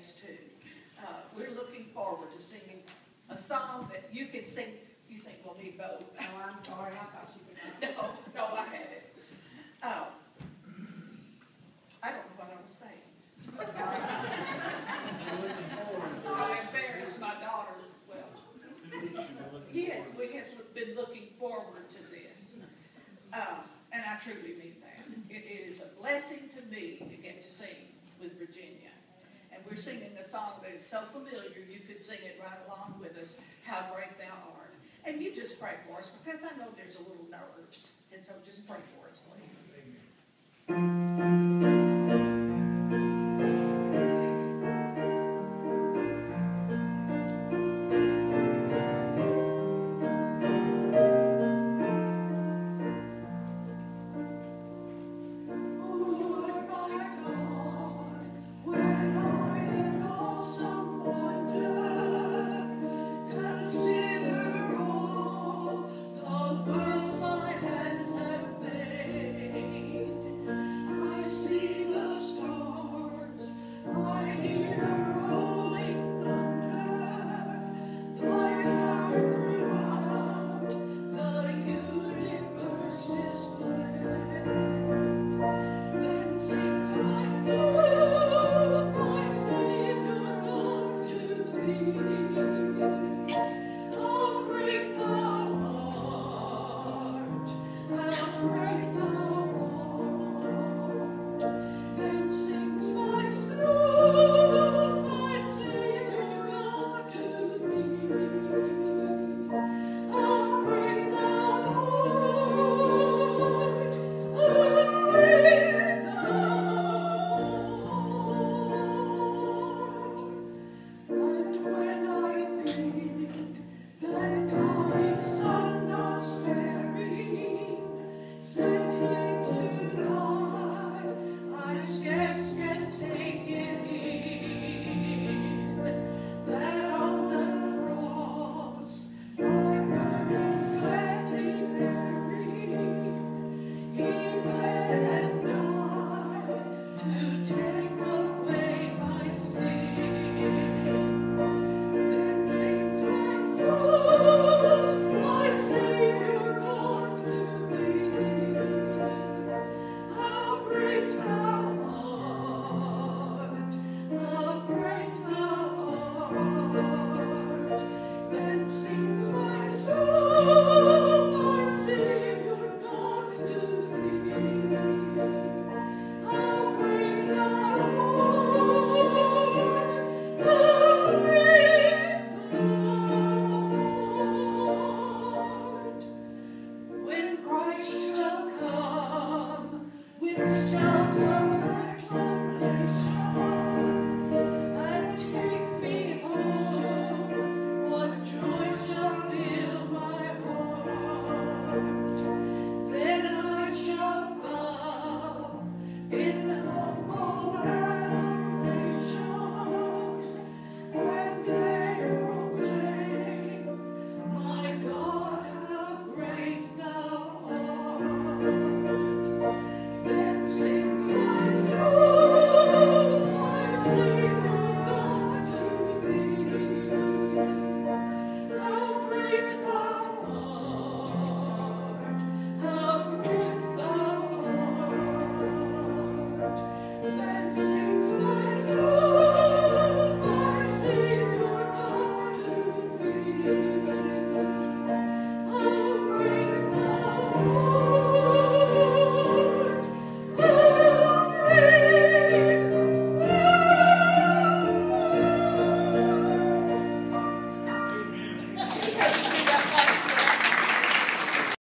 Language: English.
dance to. Uh, we're looking forward to singing a song that you can sing. You think we'll need both? Oh, I'm sorry, I thought you could. No, no, I had it. Oh. I don't know what I was saying. I embarrassed my daughter, well. Yes, we have been looking forward to this. Uh, and I truly mean that. It, it is a blessing to me to get to sing with Virginia. And we're singing a song that is so familiar, you could sing it right along with us, How Great Thou Art. And you just pray for us, because I know there's a little nerves, and so just pray for us, please.